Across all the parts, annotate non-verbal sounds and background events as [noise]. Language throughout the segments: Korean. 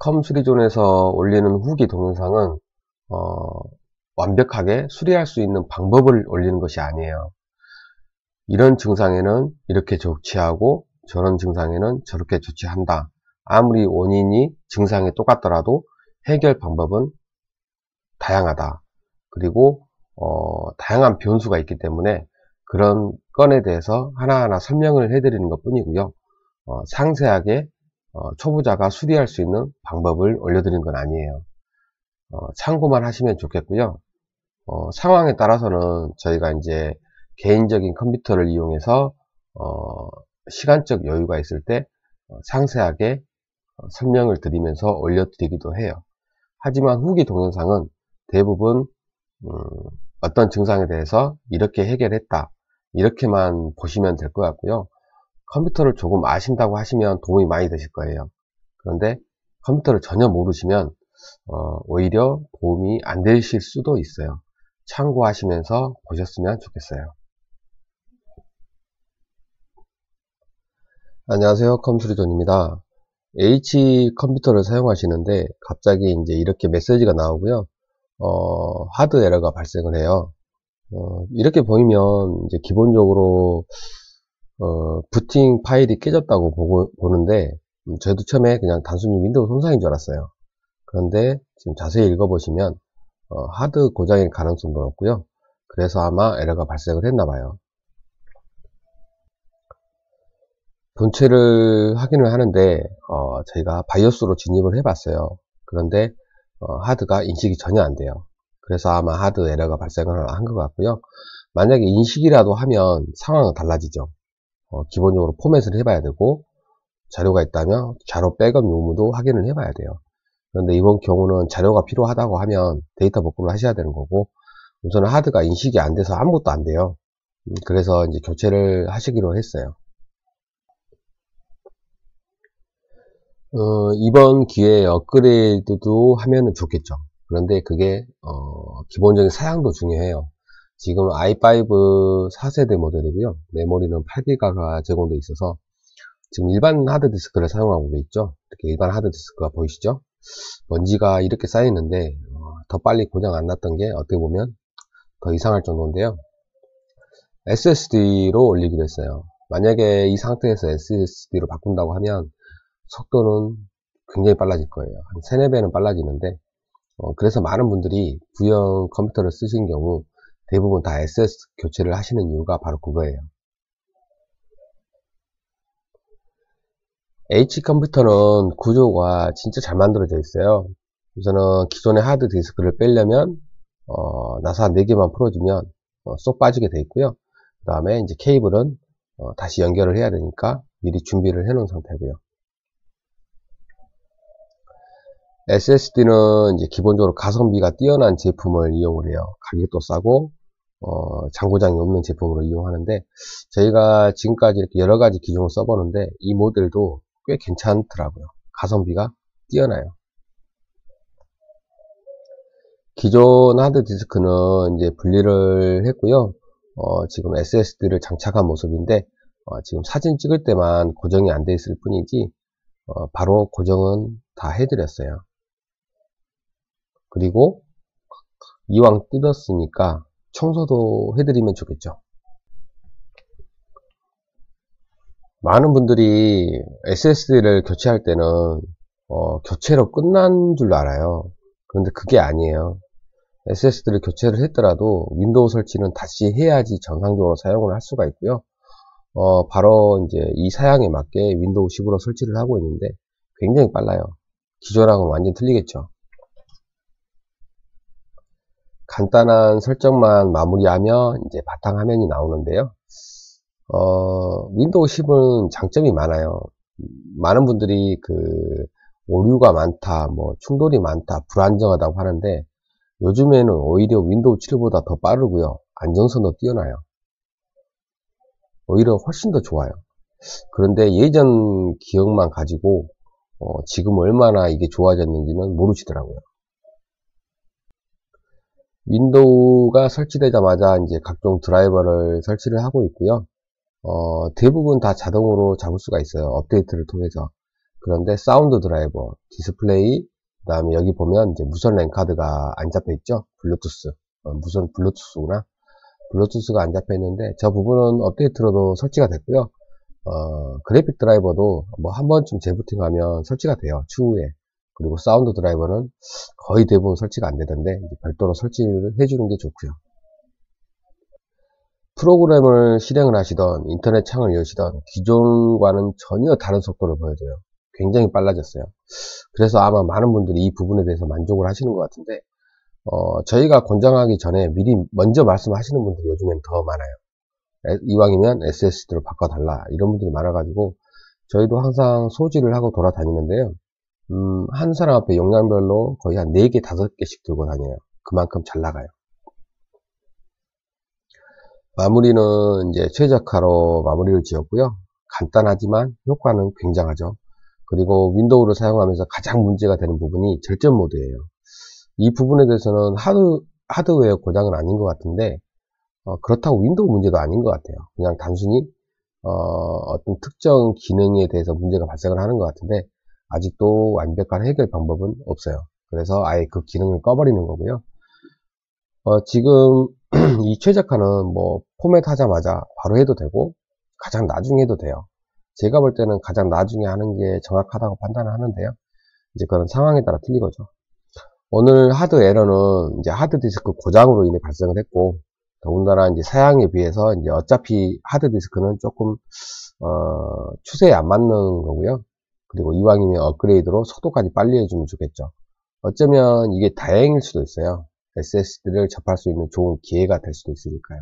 컴3존에서 올리는 후기 동영상은 어, 완벽하게 수리할 수 있는 방법을 올리는 것이 아니에요. 이런 증상에는 이렇게 조치하고 저런 증상에는 저렇게 조치한다. 아무리 원인이 증상이 똑같더라도 해결 방법은 다양하다. 그리고 어, 다양한 변수가 있기 때문에 그런 건에 대해서 하나하나 설명을 해드리는 것 뿐이고요. 어, 상세하게 어, 초보자가 수리할 수 있는 방법을 올려드린 건 아니에요. 어, 참고만 하시면 좋겠고요. 어, 상황에 따라서는 저희가 이제 개인적인 컴퓨터를 이용해서 어, 시간적 여유가 있을 때 어, 상세하게 설명을 드리면서 올려드리기도 해요. 하지만 후기 동영상은 대부분 음, 어떤 증상에 대해서 이렇게 해결했다 이렇게만 보시면 될 것 같고요. 컴퓨터를 조금 아신다고 하시면 도움이 많이 되실 거예요. 그런데 컴퓨터를 전혀 모르시면 어, 오히려 도움이 안 되실 수도 있어요. 참고하시면서 보셨으면 좋겠어요. 안녕하세요 컴수리존입니다. H 컴퓨터를 사용하시는데 갑자기 이제 이렇게 메시지가 나오고요. 어, 하드 에러가 발생을 해요. 어, 이렇게 보이면 이제 기본적으로 어, 부팅 파일이 깨졌다고 보고, 보는데 음, 저도 처음에 그냥 단순히 윈도우 손상인 줄 알았어요. 그런데 지금 자세히 읽어보시면 어, 하드 고장일 가능성도 높고요. 그래서 아마 에러가 발생을 했나 봐요. 본체를 확인을 하는데 어, 저희가 BIOS로 진입을 해봤어요. 그런데 어, 하드가 인식이 전혀 안 돼요. 그래서 아마 하드 에러가 발생을 한 것 같고요. 만약에 인식이라도 하면 상황은 달라지죠. 어, 기본적으로 포맷을 해봐야 되고 자료가 있다면 자료 백업 유무도 확인을 해봐야 돼요. 그런데 이번 경우는 자료가 필요하다고 하면 데이터 복구를 하셔야 되는 거고 우선은 하드가 인식이 안 돼서 아무것도 안 돼요. 음, 그래서 이제 교체를 하시기로 했어요. 어, 이번 기회에 업그레이드도 하면 좋겠죠. 그런데 그게 어, 기본적인 사양도 중요해요. 지금 i5 4세대 모델이고요. 메모리는 8기가가 제공되어 있어서 지금 일반 하드디스크를 사용하고 있죠. 이렇게 일반 하드디스크가 보이시죠? 먼지가 이렇게 쌓이는데 어, 더 빨리 고장 안 났던 게 어떻게 보면 더 이상할 정도인데요. SSD로 올리기로 했어요. 만약에 이 상태에서 SSD로 바꾼다고 하면 속도는 굉장히 빨라질 거예요. 한 3, 4배는 빨라지는데 어, 그래서 많은 분들이 구형 컴퓨터를 쓰신 경우 대부분 다 SS 교체를 하시는 이유가 바로 그거예요. H 컴퓨터는 구조가 진짜 잘 만들어져 있어요. 우선은 기존의 하드 디스크를 빼려면 어, 나사 4개만 풀어주면 어, 쏙 빠지게 돼 있고요. 그 다음에 이제 케이블은 어, 다시 연결을 해야 되니까 미리 준비를 해 놓은 상태고요. SSD는 이제 기본적으로 가성비가 뛰어난 제품을 이용을 해요. 가격도 싸고 어, 장고장이 없는 제품으로 이용하는데 저희가 지금까지 이렇게 여러 가지 기종을 써보는데 이 모델도 꽤 괜찮더라고요. 가성비가 뛰어나요. 기존 하드 디스크는 이제 분리를 했고요. 어, 지금 SSD를 장착한 모습인데 어, 지금 사진 찍을 때만 고정이 안 돼 있을 뿐이지 어, 바로 고정은 다 해드렸어요. 그리고 이왕 뜯었으니까 청소도 해드리면 좋겠죠. 많은 분들이 SSD를 교체할 때는 어, 교체로 끝난 줄 알아요. 그런데 그게 아니에요. SSD를 교체를 했더라도 윈도우 설치는 다시 해야지 정상적으로 사용을 할 수가 있고요. 어, 바로 이제 이 사양에 맞게 윈도우 10으로 설치를 하고 있는데 굉장히 빨라요. 기존하고는 완전 틀리겠죠. 간단한 설정만 마무리하면 이제 바탕 화면이 나오는데요. 어, 윈도우 10은 장점이 많아요. 많은 분들이 그 오류가 많다, 뭐 충돌이 많다, 불안정하다고 하는데 요즘에는 오히려 윈도우 7보다 더 빠르고요. 안정성도 뛰어나요. 오히려 훨씬 더 좋아요. 그런데 예전 기억만 가지고 어, 지금 얼마나 이게 좋아졌는지는 모르시더라고요. 윈도우가 설치되자마자 이제 각종 드라이버를 설치를 하고 있고요. 어, 대부분 다 자동으로 잡을 수가 있어요. 업데이트를 통해서. 그런데 사운드 드라이버, 디스플레이, 그 다음에 여기 보면 이제 무선 랜카드가 안 잡혀 있죠. 블루투스. 어, 무선 블루투스구나. 블루투스가 안 잡혀 있는데 저 부분은 업데이트로도 설치가 됐고요. 어, 그래픽 드라이버도 뭐 한 번쯤 재부팅하면 설치가 돼요. 추후에. 그리고 사운드 드라이버는 거의 대부분 설치가 안 되던데 별도로 설치를 해주는 게 좋고요. 프로그램을 실행을 하시던 인터넷 창을 여시던 기존과는 전혀 다른 속도를 보여줘요. 굉장히 빨라졌어요. 그래서 아마 많은 분들이 이 부분에 대해서 만족을 하시는 것 같은데 어, 저희가 권장하기 전에 미리 먼저 말씀하시는 분들이 요즘엔 더 많아요. 이왕이면 SSD로 바꿔달라 이런 분들이 많아가지고 저희도 항상 소지를 하고 돌아다니는데요. 음, 한 사람 앞에 용량별로 거의 한 4개, 5개씩 들고 다녀요. 그만큼 잘 나가요. 마무리는 이제 최적화로 마무리를 지었고요. 간단하지만 효과는 굉장하죠. 그리고 윈도우를 사용하면서 가장 문제가 되는 부분이 절전 모드예요. 이 부분에 대해서는 하드, 하드웨어 고장은 아닌 것 같은데 어, 그렇다고 윈도우 문제도 아닌 것 같아요. 그냥 단순히 어, 떤 특정 기능에 대해서 문제가 발생을 하는 것 같은데 아직도 완벽한 해결 방법은 없어요. 그래서 아예 그 기능을 꺼버리는 거고요. 어, 지금 [clears throat] 이 최적화는 뭐 포맷 하자마자 바로 해도 되고 가장 나중에 해도 돼요. 제가 볼 때는 가장 나중에 하는 게 정확하다고 판단을 하는데요. 이제 그런 상황에 따라 틀린 거죠. 오늘 하드 에러는 이제 하드 디스크 고장으로 인해 발생을 했고 더군다나 이제 사양에 비해서 이제 어차피 하드 디스크는 조금 어, 추세에 안 맞는 거고요. 그리고 이왕이면 업그레이드로 속도까지 빨리 해주면 좋겠죠. 어쩌면 이게 다행일 수도 있어요. SSD를 접할 수 있는 좋은 기회가 될 수도 있으니까요.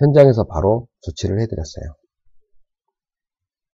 현장에서 바로 조치를 해드렸어요.